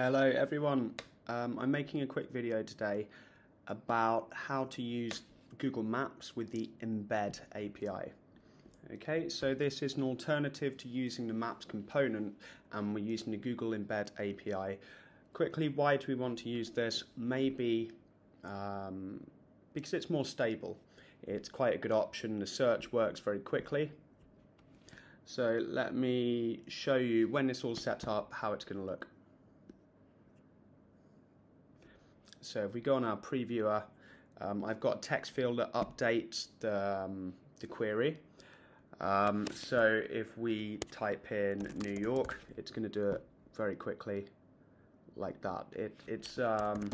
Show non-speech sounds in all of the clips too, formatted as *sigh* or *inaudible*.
Hello everyone, um, I'm making a quick video today about how to use Google Maps with the Embed API. Okay, so this is an alternative to using the Maps component and we're using the Google Embed API. Quickly, why do we want to use this? Maybe um, because it's more stable. It's quite a good option, the search works very quickly. So let me show you when it's all set up how it's going to look. So if we go on our previewer, um, I've got a text field that updates the, um, the query. Um, so if we type in New York, it's going to do it very quickly like that. It, it's um,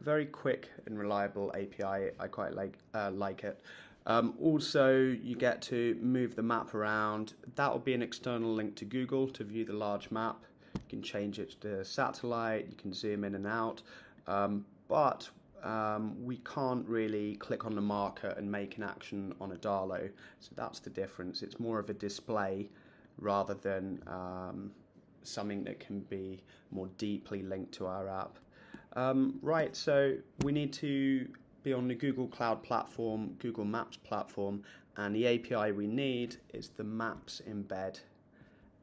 very quick and reliable API. I quite like, uh, like it. Um, also, you get to move the map around. That will be an external link to Google to view the large map. You can change it to satellite, you can zoom in and out, um, but um, we can't really click on the marker and make an action on Adalo. So that's the difference. It's more of a display rather than um, something that can be more deeply linked to our app. Um, right, so we need to be on the Google Cloud platform, Google Maps platform, and the API we need is the Maps Embed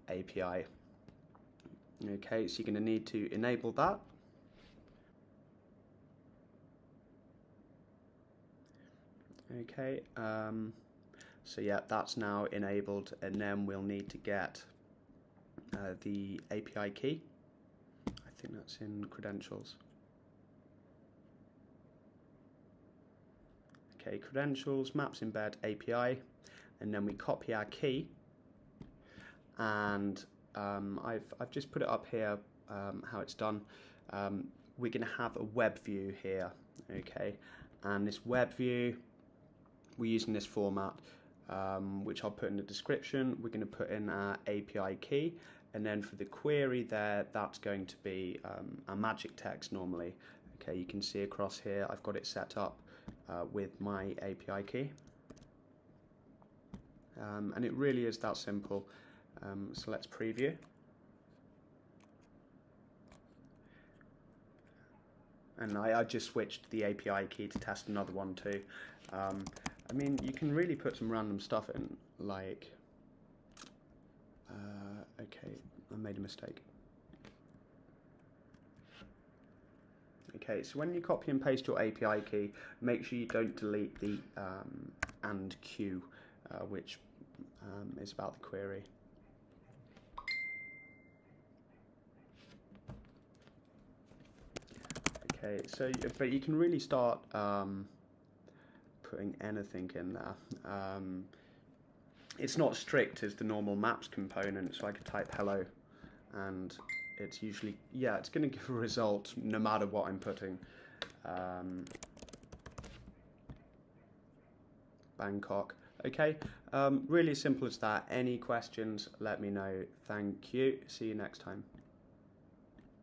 API. Okay, so you're going to need to enable that. Okay, um, so yeah, that's now enabled, and then we'll need to get uh, the API key. I think that's in credentials. Okay, credentials, maps embed API, and then we copy our key and um, I've, I've just put it up here um, how it's done. Um, we're going to have a web view here, okay? And this web view, we're using this format, um, which I'll put in the description. We're going to put in our API key, and then for the query there, that's going to be um, a magic text normally. Okay, you can see across here, I've got it set up uh, with my API key. Um, and it really is that simple. Um, so let's preview. And I, I, just switched the API key to test another one too. Um, I mean, you can really put some random stuff in, like, uh, okay, I made a mistake. Okay, so when you copy and paste your API key, make sure you don't delete the um, and Q, uh, which um, is about the query. Okay, so but you can really start um, putting anything in there. Um, it's not strict as the normal maps component, so I could type hello, and it's usually yeah, it's going *laughs* to give a result no matter what I'm putting. Um, Bangkok. Okay, um, really simple as that. Any questions, let me know. Thank you. See you next time.